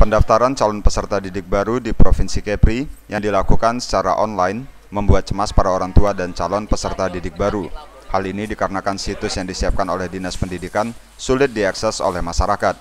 Pendaftaran calon peserta didik baru di Provinsi Kepri yang dilakukan secara online membuat cemas para orang tua dan calon peserta didik baru. Hal ini dikarenakan situs yang disiapkan oleh Dinas Pendidikan sulit diakses oleh masyarakat.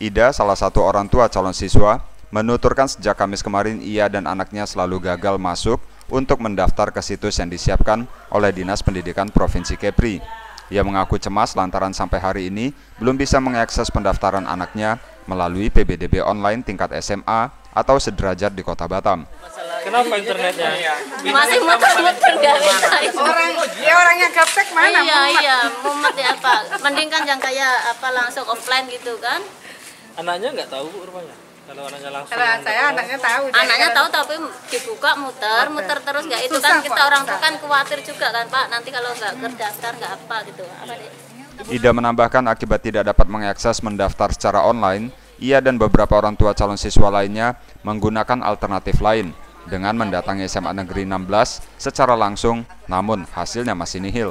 Ida, salah satu orang tua calon siswa, menuturkan sejak Kamis kemarin ia dan anaknya selalu gagal masuk untuk mendaftar ke situs yang disiapkan oleh Dinas Pendidikan Provinsi Kepri. Ia mengaku cemas lantaran sampai hari ini belum bisa mengakses pendaftaran anaknya melalui PBDB online tingkat SMA atau sederajat di Kota Batam. Kenapa internetnya? Masih muter-muter dari saya. Orang ya orang yang gaptek mana? Iya iya, mumet ya apa? Mending kan yang kayak apa langsung offline gitu kan? Anaknya nggak tahu Bu, rupanya. Kalau anaknya langsung. Kalau saya anaknya tahu. Anaknya tahu tapi dibuka muter, muter terus nggak itu kan kita orang tua kan khawatir juga kan Pak. Nanti kalau nggak terdaftar nggak apa gitu. Apa deh? Ida menambahkan akibat tidak dapat mengakses mendaftar secara online, ia dan beberapa orang tua calon siswa lainnya menggunakan alternatif lain dengan mendatangi SMA Negeri 16 secara langsung, namun hasilnya masih nihil.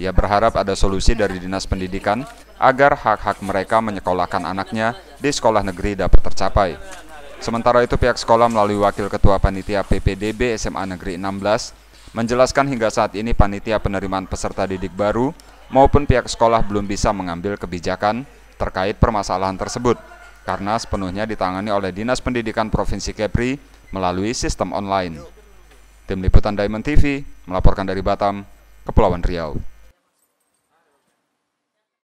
Ia berharap ada solusi dari Dinas Pendidikan agar hak-hak mereka menyekolahkan anaknya di sekolah negeri dapat tercapai. Sementara itu pihak sekolah melalui Wakil Ketua Panitia PPDB SMA Negeri 16 menjelaskan hingga saat ini panitia penerimaan peserta didik baru maupun pihak sekolah belum bisa mengambil kebijakan terkait permasalahan tersebut karena sepenuhnya ditangani oleh Dinas Pendidikan Provinsi Kepri melalui sistem online. Tim Liputan Diamond TV melaporkan dari Batam, Kepulauan Riau.